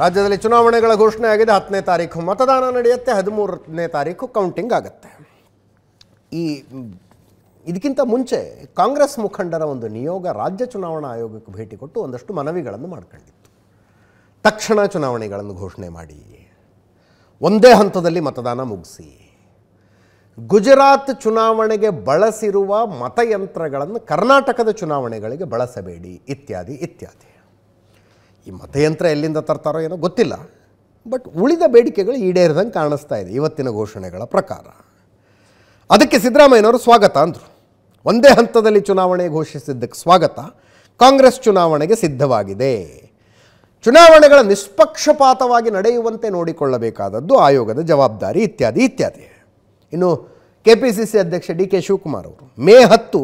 ರಾಜ್ಯದಲ್ಲಿ ಚುನಾವಣೆಗಳ ಘೋಷಣೆ ಆಗಿದೆ. ಹತ್ತನೇ ತಾರೀಕು ಮತದಾನ ನಡೆಯುತ್ತೆ. ಹದಿಮೂರನೇ ತಾರೀಕು ಕೌಂಟಿಂಗ್ ಆಗುತ್ತೆ. ಈ ಇದಕ್ಕಿಂತ ಮುಂಚೆ ಕಾಂಗ್ರೆಸ್ ಮುಖಂಡರ ಒಂದು ನಿಯೋಗ ರಾಜ್ಯ ಚುನಾವಣಾ ಆಯೋಗಕ್ಕೆ ಭೇಟಿ ಕೊಟ್ಟು ಒಂದಷ್ಟು ಮನವಿಗಳನ್ನು ಮಾಡ್ಕೊಂಡಿತ್ತು. ತಕ್ಷಣ ಚುನಾವಣೆಗಳನ್ನು ಘೋಷಣೆ ಮಾಡಿ. ಒಂದೇ ಹಂತದಲ್ಲಿ ಮತದಾನ ಮುಗಿಸಿ. ಗುಜರಾತ್ ಚುನಾವಣೆಗೆ ಬಳಸಿರುವ ಮತಯಂತ್ರಗಳನ್ನು ಕರ್ನಾಟಕದ ಚುನಾವಣೆಗಳಿಗೆ ಬಳಸಬೇಡಿ, ಇತ್ಯಾದಿ ಇತ್ಯಾದಿ. ಈ ಮತಯಂತ್ರ ಎಲ್ಲಿಂದ ತರ್ತಾರೋ ಏನೋ ಗೊತ್ತಿಲ್ಲ. ಬಟ್ ಉಳಿದ ಬೇಡಿಕೆಗಳು ಈಡೇರಿದಂಗೆ ಕಾಣಿಸ್ತಾ ಇದೆ ಇವತ್ತಿನ ಘೋಷಣೆಗಳ ಪ್ರಕಾರ. ಅದಕ್ಕೆ ಸಿದ್ದರಾಮಯ್ಯನವರು ಸ್ವಾಗತ ಅಂದರು. ಒಂದೇ ಹಂತದಲ್ಲಿ ಚುನಾವಣೆ ಘೋಷಿಸಿದ್ದಕ್ಕೆ ಸ್ವಾಗತ. ಕಾಂಗ್ರೆಸ್ ಚುನಾವಣೆಗೆ ಸಿದ್ಧವಾಗಿದೆ. ಚುನಾವಣೆಗಳ ನಿಷ್ಪಕ್ಷಪಾತವಾಗಿ ನಡೆಯುವಂತೆ ನೋಡಿಕೊಳ್ಳಬೇಕಾದದ್ದು ಆಯೋಗದ ಜವಾಬ್ದಾರಿ ಇತ್ಯಾದಿ ಇತ್ಯಾದಿ. ಇನ್ನು ಕೆ ಪಿ ಸಿ ಸಿ ಅಧ್ಯಕ್ಷ ಡಿ ಕೆ ಶಿವಕುಮಾರ್ ಅವರು, ಮೇ ಹತ್ತು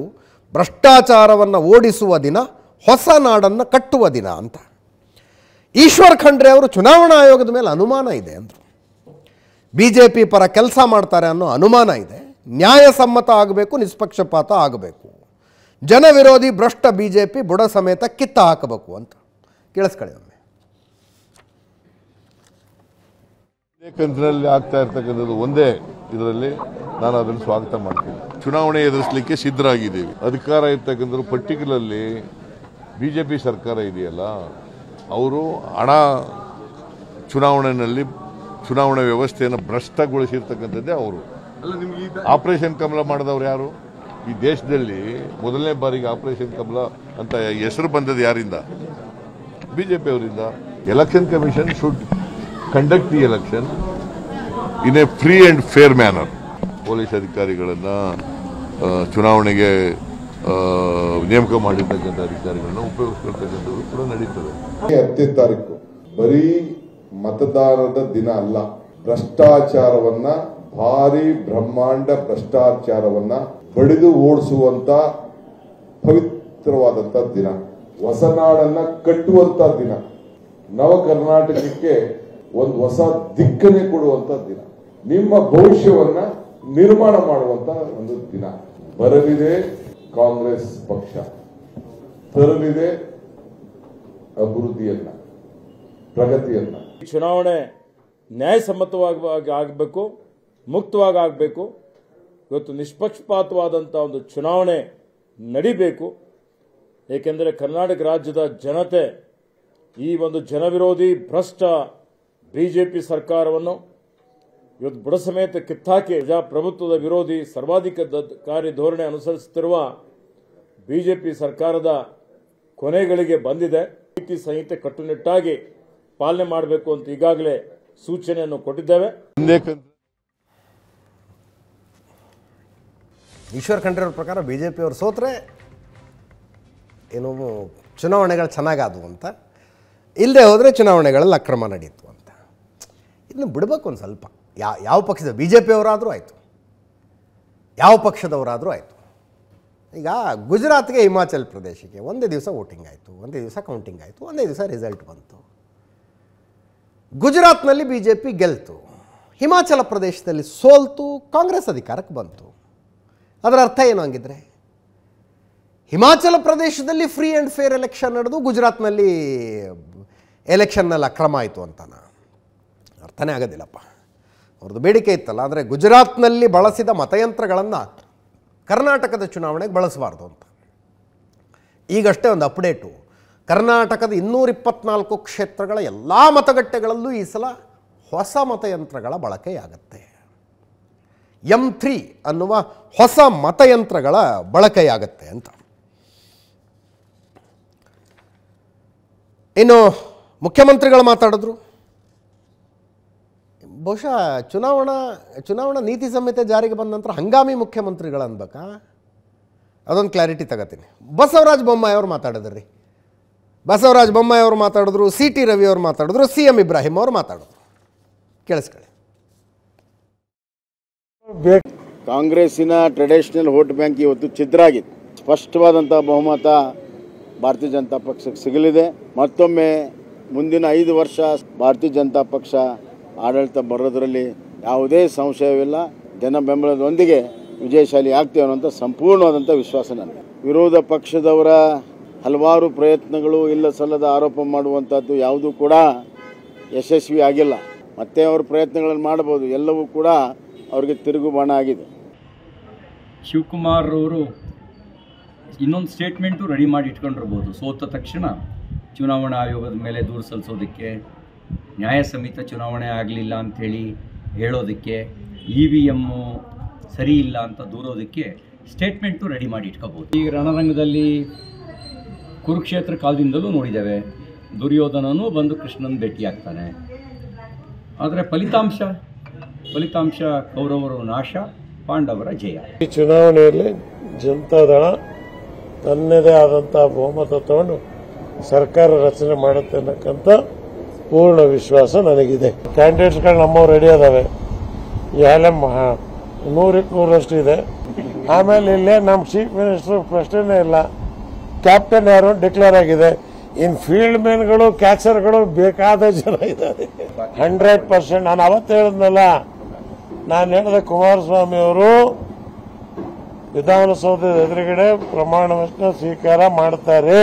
ಭ್ರಷ್ಟಾಚಾರವನ್ನು ಓಡಿಸುವ ದಿನ, ಹೊಸ ನಾಡನ್ನು ಕಟ್ಟುವ ದಿನ ಅಂತ. ಈಶ್ವರ್ ಖಂಡ್ರೆ ಅವರು ಚುನಾವಣಾ ಆಯೋಗದ ಮೇಲೆ ಅನುಮಾನ ಇದೆ ಅಂದರು. ಬಿ ಜೆ ಪಿ ಪರ ಕೆಲಸ ಮಾಡ್ತಾರೆ ಅನ್ನೋ ಅನುಮಾನ ಇದೆ. ನ್ಯಾಯಸಮ್ಮತ ಆಗಬೇಕು, ನಿಷ್ಪಕ್ಷಪಾತ ಆಗಬೇಕು. ಜನವಿರೋಧಿ ಭ್ರಷ್ಟ ಬಿ ಜೆ ಪಿ ಬುಡ ಸಮೇತ ಕಿತ್ತ ಹಾಕಬೇಕು ಅಂತ. ಕೇಳಿಸ್ಕೊಳ್ಳಿ ಒಮ್ಮೆ. ಕಂತಿನಲ್ಲಿ ಆಗ್ತಾ ಇರ್ತಕ್ಕಂಥದ್ದು ಒಂದೇ ಇದರಲ್ಲಿ ನಾನು ಅದನ್ನು ಸ್ವಾಗತ ಮಾಡ್ತೀನಿ. ಚುನಾವಣೆ ಎದುರಿಸಲಿಕ್ಕೆ ಸಿದ್ಧರಾಗಿದ್ದೀವಿ. ಅಧಿಕಾರ ಇರ್ತಕ್ಕಂಥದ್ದು ಪರ್ಟಿಕ್ಯುಲರ್ಲಿ ಪಿ ಸರ್ಕಾರ ಇದೆಯಲ್ಲ? ಅವರು ಹಣ ಚುನಾವಣೆಯಲ್ಲಿ ಚುನಾವಣಾ ವ್ಯವಸ್ಥೆಯನ್ನು ಭ್ರಷ್ಟಗೊಳಿಸಿರ್ತಕ್ಕಂಥದ್ದೇ ಅವರು. ಆಪರೇಷನ್ ಕಮಲ ಮಾಡಿದವರು ಯಾರು? ಈ ದೇಶದಲ್ಲಿ ಮೊದಲನೇ ಬಾರಿಗೆ ಆಪರೇಷನ್ ಕಮಲ ಅಂತ ಹೆಸರು ಬಂದದ್ದು ಯಾರಿಂದ? ಬಿಜೆಪಿ ಅವರಿಂದ. Election commission should conduct the election in a free and fair manner police ಅಧಿಕಾರಿಗಳನ್ನು ಚುನಾವಣೆಗೆ ನೇಮಕ ಮಾಡಿರ್ತಕ್ಕಂಥ ಅಧಿಕಾರಿಗಳನ್ನ ಉಪಯೋಗಿಸ್ಕೊಳ್ತಕ್ಕಂಥದ್ದು ಕೂಡ ನಡೀತದೆ. ಹತ್ತನೇ ತಾರೀಕು ಬರೀ ಮತದಾನದ ದಿನ ಅಲ್ಲ, ಭ್ರಷ್ಟಾಚಾರವನ್ನ, ಭಾರಿ ಬ್ರಹ್ಮಾಂಡ ಭ್ರಷ್ಟಾಚಾರವನ್ನ ಬಡಿದು ಓಡಿಸುವಂತ ಪವಿತ್ರವಾದಂತ ದಿನ, ಹೊಸನಾಡನ್ನ ಕಟ್ಟುವಂತ ದಿನ, ನವ ಕರ್ನಾಟಕಕ್ಕೆ ಒಂದು ಹೊಸ ದಿಕ್ಕನೆ ಕೊಡುವಂತ ದಿನ, ನಿಮ್ಮ ಭವಿಷ್ಯವನ್ನ ನಿರ್ಮಾಣ ಮಾಡುವಂತ ಒಂದು ದಿನ. ಬರಲಿದೆ ಕಾಂಗ್ರೆಸ್ ಪಕ್ಷ. ತರಲಿದೆ ಅಭಿವೃದ್ಧಿಯನ್ನ, ಪ್ರಗತಿಯನ್ನ. ಚುನಾವಣೆ ನ್ಯಾಯಸಮ್ಮತವಾಗಿ ಆಗಬೇಕು ಮುಕ್ತವಾಗಿ ಆಗಬೇಕು ಇವತ್ತು ನಿಷ್ಪಕ್ಷಪಾತವಾದಂಥ ಒಂದು ಚುನಾವಣೆ ನಡಿಬೇಕು. ಏಕೆಂದರೆ ಕರ್ನಾಟಕ ರಾಜ್ಯದ ಜನತೆ, ಈ ಒಂದು ಜನವಿರೋಧಿ ಭ್ರಷ್ಟ ಬಿಜೆಪಿ ಸರ್ಕಾರವನ್ನು ಇವತ್ತು ಬುಡ ಸಮೇತ ಕಿತ್ತಾಕಿ ಪ್ರಜಾಪ್ರಭುತ್ವದ ವಿರೋಧಿ ಸರ್ವಾಧಿಕಾರಿ ಧೋರಣೆ ಅನುಸರಿಸುತ್ತಿರುವ ಬಿಜೆಪಿ ಸರ್ಕಾರದ ಕೊನೆಗಳಿಗೆ ಬಂದಿದೆ. ನೀತಿ ಸಂಹಿತೆ ಕಟ್ಟುನಿಟ್ಟಾಗಿ ಪಾಲನೆ ಮಾಡಬೇಕು ಅಂತ ಈಗಾಗಲೇ ಸೂಚನೆಯನ್ನು ಕೊಟ್ಟಿದ್ದೇವೆ. ಈಶ್ವರ್ ಖಂಡ್ರೆ ಅವ್ರ ಪ್ರಕಾರ ಬಿ ಜೆ ಪಿಯವರು ಸೋತ್ರೆ ಏನು ಚುನಾವಣೆಗಳು ಚೆನ್ನಾಗಾದವು ಅಂತ. ಇಲ್ಲದೆ ಹೋದರೆ ಚುನಾವಣೆಗಳಲ್ಲಿ ಅಕ್ರಮ ನಡೆಯಿತು ಅಂತ. ಇನ್ನು ಬಿಡಬೇಕು ಒಂದು ಸ್ವಲ್ಪ. ಯಾ, ಯಾವ ಪಕ್ಷದ ಬಿ ಜೆ ಪಿಯವರಾದರೂ ಆಯಿತು. ಯಾವ ಪಕ್ಷದವರಾದರೂ ಆಯಿತು. ಈಗ ಗುಜರಾತ್ಗೆ ಹಿಮಾಚಲ್ ಪ್ರದೇಶಕ್ಕೆ ಒಂದೇ ದಿವಸ ವೋಟಿಂಗ್ ಆಯಿತು, ಒಂದೇ ದಿವಸ ಕೌಂಟಿಂಗ್ ಆಯಿತು, ಒಂದೇ ದಿವಸ ರಿಸಲ್ಟ್ ಬಂತು. ಗುಜರಾತ್ನಲ್ಲಿ ಬಿ ಜೆ ಪಿ ಗೆಲ್ತು. ಹಿಮಾಚಲ ಪ್ರದೇಶದಲ್ಲಿ ಸೋಲ್ತು, ಕಾಂಗ್ರೆಸ್ ಅಧಿಕಾರಕ್ಕೆ ಬಂತು. ಅದರ ಅರ್ಥ ಏನು ಹಂಗಿದ್ರೆ? ಹಿಮಾಚಲ ಪ್ರದೇಶದಲ್ಲಿ ಫ್ರೀ ಆ್ಯಂಡ್ ಫೇರ್ ಎಲೆಕ್ಷನ್ ನಡೆದು ಗುಜರಾತ್ನಲ್ಲಿ ಎಲೆಕ್ಷನ್ನಲ್ಲಿ ಅಕ್ರಮ ಆಯಿತು ಅಂತನ? ಅರ್ಥನೇ ಆಗೋದಿಲ್ಲಪ್ಪ. ಅವ್ರದ್ದು ಬೇಡಿಕೆ ಇತ್ತಲ್ಲ, ಆದರೆ ಗುಜರಾತ್ನಲ್ಲಿ ಬಳಸಿದ ಮತಯಂತ್ರಗಳನ್ನು ಕರ್ನಾಟಕದ ಚುನಾವಣೆಗೆ ಬಳಸಬಾರ್ದು ಅಂತ. ಈಗಷ್ಟೇ ಒಂದು ಅಪ್ಡೇಟು. ಕರ್ನಾಟಕದ ಇನ್ನೂರಿಪ್ಪತ್ನಾಲ್ಕು ಕ್ಷೇತ್ರಗಳ ಎಲ್ಲ ಮತಗಟ್ಟೆಗಳಲ್ಲೂ ಈ ಸಲ ಹೊಸ ಮತಯಂತ್ರಗಳ ಬಳಕೆಯಾಗತ್ತೆ. ಎಂ ತ್ರೀ ಅನ್ನುವ ಹೊಸ ಮತಯಂತ್ರಗಳ ಬಳಕೆಯಾಗತ್ತೆ ಅಂತ. ಇನ್ನು ಮುಖ್ಯಮಂತ್ರಿಗಳು ಮಾತಾಡಿದ್ರು. ಬಹುಶಃ ಚುನಾವಣಾ ಚುನಾವಣಾ ನೀತಿ ಸಂಹಿತೆ ಜಾರಿಗೆ ಬಂದ ನಂತರ ಹಂಗಾಮಿ ಮುಖ್ಯಮಂತ್ರಿಗಳು ಅನ್ಬೇಕಾ ಅದೊಂದು ಕ್ಲಾರಿಟಿ ತಗೋತೀನಿ. ಬಸವರಾಜ ಬೊಮ್ಮಾಯಿ ಅವ್ರು ಮಾತಾಡಿದ್ರಿ. ಬಸವರಾಜ ಬೊಮ್ಮಾಯಿ ಅವರು ಮಾತಾಡಿದ್ರು ಸಿ ಟಿ ರವಿ ಅವರು ಮಾತಾಡಿದ್ರು ಸಿ ಎಂ ಇಬ್ರಾಹಿಂ ಅವರು ಮಾತಾಡಿದ್ರು. ಕೇಳಿಸ್ಕೊಳ್ಳಿ. ಕಾಂಗ್ರೆಸ್ಸಿನ ಟ್ರೆಡಿಷನಲ್ ವೋಟ್ ಬ್ಯಾಂಕ್ ಇವತ್ತು ಆಗಿತ್ತು ಸ್ಪಷ್ಟವಾದಂಥ ಬಹುಮತ ಭಾರತೀಯ ಜನತಾ ಪಕ್ಷಕ್ಕೆ ಸಿಗಲಿದೆ. ಮತ್ತೊಮ್ಮೆ ಮುಂದಿನ ಐದು ವರ್ಷ ಭಾರತೀಯ ಜನತಾ ಪಕ್ಷ ಆಡಳಿತ ಬರೋದರಲ್ಲಿ ಯಾವುದೇ ಸಂಶಯವಿಲ್ಲ. ಜನ ಬೆಂಬಲದೊಂದಿಗೆ ವಿಜಯಶಾಲಿ ಆಗ್ತೇವೆ ಅನ್ನೋಂಥ ಸಂಪೂರ್ಣವಾದಂಥ ವಿಶ್ವಾಸ ನನಗೆ. ವಿರೋಧ ಪಕ್ಷದವರ ಹಲವಾರು ಪ್ರಯತ್ನಗಳು ಇಲ್ಲ ಸಲ್ಲದ ಆರೋಪ ಮಾಡುವಂಥದ್ದು ಯಾವುದೂ ಕೂಡ ಯಶಸ್ವಿ ಆಗಿಲ್ಲ. ಮತ್ತೆ ಅವರು ಪ್ರಯತ್ನಗಳನ್ನು ಮಾಡ್ಬೋದು. ಎಲ್ಲವೂ ಕೂಡ ಅವರಿಗೆ ತಿರುಗು ಬಾಣ ಆಗಿದೆ. ಶಿವಕುಮಾರ್ ಅವರು ಇನ್ನೊಂದು ಸ್ಟೇಟ್ಮೆಂಟು ರೆಡಿ ಮಾಡಿ ಇಟ್ಕೊಂಡಿರ್ಬೋದು. ಸೋತ ತಕ್ಷಣ ಚುನಾವಣಾ ಆಯೋಗದ ಮೇಲೆ ದೂರು ಸಲ್ಲಿಸೋದಕ್ಕೆ ನ್ಯಾಯ ಸಮಿತ ಚುನಾವಣೆ ಆಗಲಿಲ್ಲ ಅಂಥೇಳಿ ಹೇಳೋದಕ್ಕೆ ಇ ವಿ ಎಮ್ಮು ಸರಿ ಇಲ್ಲ ಅಂತ ದೂರೋದಕ್ಕೆ ಸ್ಟೇಟ್ಮೆಂಟು ರೆಡಿ ಮಾಡಿ ಇಟ್ಕೋಬೋದು. ಈ ರಣರಂಗದಲ್ಲಿ ಕುರುಕ್ಷೇತ್ರ ಕಾಲದಿಂದಲೂ ನೋಡಿದ್ದೇವೆ. ದುರ್ಯೋಧನನೂ ಬಂದು ಕೃಷ್ಣನ ಭೇಟಿಯಾಗ್ತಾನೆ ಆದರೆ ಫಲಿತಾಂಶ ಫಲಿತಾಂಶ ಕೌರವರು ನಾಶ ಪಾಂಡವರ ಜಯ. ಈ ಚುನಾವಣೆಯಲ್ಲಿ ಜನತಾದಳ ತನ್ನದೇ ಆದಂತಹ ಬಹುಮತ ತಗೊಂಡು ಸರ್ಕಾರ ರಚನೆ ಮಾಡುತ್ತೆ ಅನ್ನಕ್ಕಂಥ ಪೂರ್ಣ ವಿಶ್ವಾಸ ನನಗಿದೆ. ಕ್ಯಾಂಡಿಡೇಟ್ಸ್ಗಳು ನಮ್ಮವು ರೆಡಿ ಅದಾವೆ. ಮಹಾ ನೂರಕ್ಕೆ ನೂರಷ್ಟು ಇದೆ. ಆಮೇಲೆ ಇಲ್ಲೇ ನಮ್ಮ ಚೀಫ್ ಮಿನಿಸ್ಟರ್ ಪ್ರಶ್ನೆನೇ ಇಲ್ಲ. ಕ್ಯಾಪ್ಟನ್ ಯಾರು? ಡಿಕ್ಲೇರ್ ಆಗಿದೆ. ಇನ್ ಫೀಲ್ಡ್ ಮೆನ್ಗಳು ಕ್ಯಾಚರ್ಗಳು ಬೇಕಾದ ಜನ ಇದ್ದಾರೆ. ಹಂಡ್ರೆಡ್ ಪರ್ಸೆಂಟ್ ನಾನು ಅವತ್ತು ಹೇಳಿದ್ನಲ್ಲ. ನಾನು ಹೇಳಿದ ಕುಮಾರಸ್ವಾಮಿ ಅವರು ವಿಧಾನಸೌಧದ ಎದುರುಗಡೆ ಪ್ರಮಾಣ ವಚನ ಸ್ವೀಕಾರ ಮಾಡ್ತಾರೆ.